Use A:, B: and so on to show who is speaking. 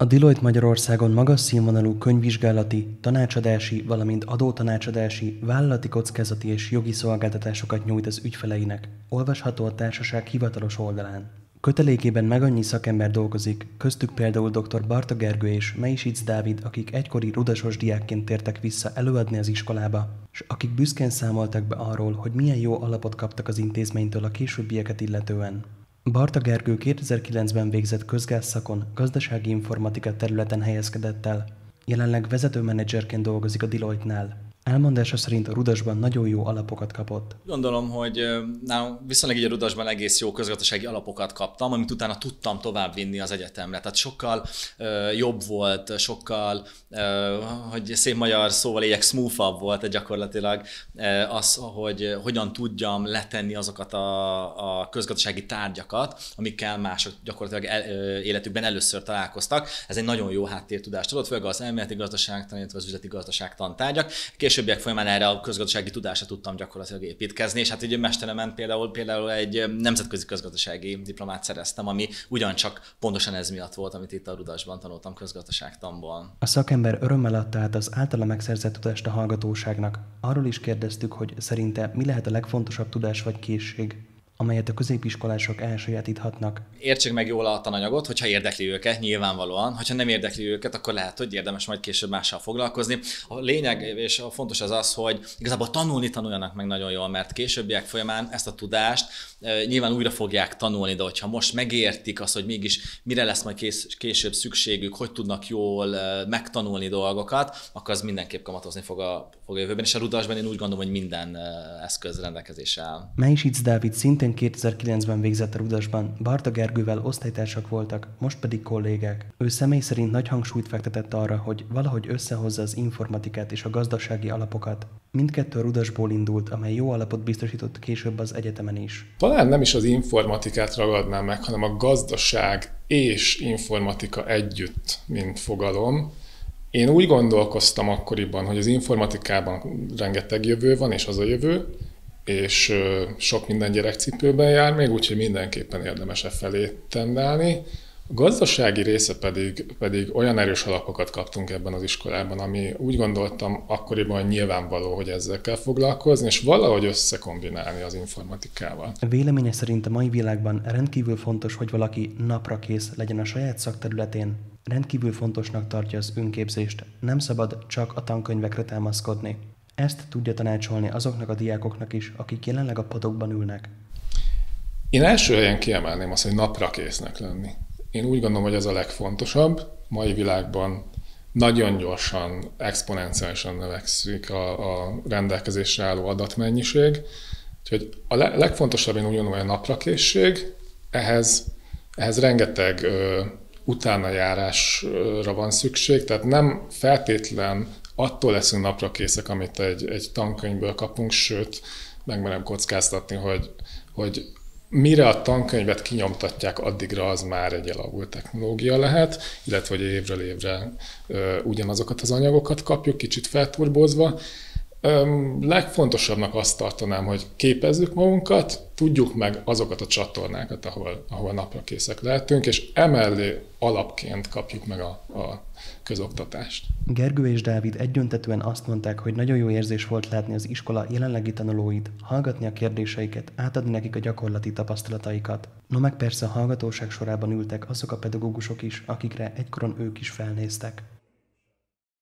A: A Deloitte Magyarországon magas színvonalú könyvvizsgálati, tanácsadási, valamint adótanácsadási, vállalati kockázati és jogi szolgáltatásokat nyújt az ügyfeleinek. Olvasható a társaság hivatalos oldalán. Kötelékében meg annyi szakember dolgozik, köztük például dr. Barta Gergő és Meisic Dávid, akik egykori rudasos diákként tértek vissza előadni az iskolába, és akik büszkén számoltak be arról, hogy milyen jó alapot kaptak az intézménytől a későbbieket illetően. Barta Gergő 2009-ben végzett közgázszakon, gazdasági informatika területen helyezkedett el. Jelenleg vezetőmenedzserként dolgozik a Deloitte-nál. Elmondása szerint a Rudasban nagyon jó alapokat kapott.
B: Gondolom, hogy nálunk viszonylag így a Rudasban egész jó közgazdasági alapokat kaptam, amit utána tudtam tovább vinni az egyetemre. Tehát sokkal uh, jobb volt, sokkal, uh, hogy szép magyar szóval éljek, smoothabb volt gyakorlatilag az, hogy hogyan tudjam letenni azokat a, a közgazdasági tárgyakat, amikkel mások gyakorlatilag el, uh, életükben először találkoztak. Ez egy nagyon jó háttértudást adott, főleg az elméleti gazdaságtan, illetve az üzleti gazdaságtan tárgyak. Későbbiek folyamán erre a közgazdasági tudásra tudtam gyakorlatilag építkezni, és hát ugye mesteremen például, például egy nemzetközi közgazdasági diplomát szereztem, ami ugyancsak pontosan ez miatt volt, amit itt a Rudasban tanultam közgazdaságtanból.
A: A szakember örömmel adta át az általa megszerzett tudást a hallgatóságnak. Arról is kérdeztük, hogy szerinte mi lehet a legfontosabb tudás vagy készség, amelyet a középiskolások elsajátíthatnak.
B: Értsék meg jól a tananyagot, hogyha érdekli őket, nyilvánvalóan. Ha nem érdekli őket, akkor lehet, hogy érdemes majd később mással foglalkozni. A lényeg és a fontos az az, hogy igazából tanulni tanuljanak meg nagyon jól, mert későbbiek folyamán ezt a tudást e, nyilván újra fogják tanulni, de hogyha most megértik azt, hogy mégis mire lesz majd kés, később szükségük, hogy tudnak jól e, megtanulni dolgokat, akkor az mindenképp kamatozni fog a, fog a jövőben. És a rudasban én úgy gondolom, hogy minden e, eszköz rendelkezésre áll.
A: Meisic Dávid szintén Szintén 2009-ben végzett a Rudasban, Barta Gergővel osztálytársak voltak, most pedig kollégák. Ő személy szerint nagy hangsúlyt fektetett arra, hogy valahogy összehozza az informatikát és a gazdasági alapokat. Mindkettő Rudasból indult, amely jó alapot biztosított később az egyetemen is.
C: Talán nem is az informatikát ragadnám meg, hanem a gazdaság és informatika együtt, mint fogalom. Én úgy gondolkoztam akkoriban, hogy az informatikában rengeteg jövő van, és az a jövő, és sok minden gyerekcipőben jár még, úgyhogy mindenképpen érdemes e felé tendálni. A gazdasági része pedig, pedig olyan erős alapokat kaptunk ebben az iskolában, ami úgy gondoltam akkoriban nyilvánvaló, hogy ezzel kell foglalkozni, és valahogy összekombinálni az informatikával.
A: Véleménye szerint a mai világban rendkívül fontos, hogy valaki napra kész legyen a saját szakterületén. Rendkívül fontosnak tartja az önképzést, nem szabad csak a tankönyvekre támaszkodni. Ezt tudja tanácsolni azoknak a diákoknak is, akik jelenleg a padokban ülnek.
C: Én első helyen kiemelném azt, hogy napra késznek lenni. Én úgy gondolom, hogy ez a legfontosabb. Mai világban nagyon gyorsan, exponenciálisan növekszik a, a rendelkezésre álló adatmennyiség. Úgyhogy a legfontosabb én úgy gondolom, hogy a naprakészség, ehhez, ehhez rengeteg ö, utánajárásra van szükség, tehát nem feltétlen attól leszünk napra készek, amit egy, egy tankönyvből kapunk, sőt, megmerem kockáztatni, hogy, hogy mire a tankönyvet kinyomtatják, addigra az már egy elavult technológia lehet, illetve hogy évről évre ö, ugyanazokat az anyagokat kapjuk, kicsit felturbózva. Öm, legfontosabbnak azt tartanám, hogy képezzük magunkat, tudjuk meg azokat a csatornákat, ahol, ahol napra készek lehetünk, és emellé alapként kapjuk meg a, a közoktatást.
A: Gergő és Dávid egyöntetően azt mondták, hogy nagyon jó érzés volt látni az iskola jelenlegi tanulóit, hallgatni a kérdéseiket, átadni nekik a gyakorlati tapasztalataikat. No meg persze a hallgatóság sorában ültek azok a pedagógusok is, akikre egykoron ők is felnéztek.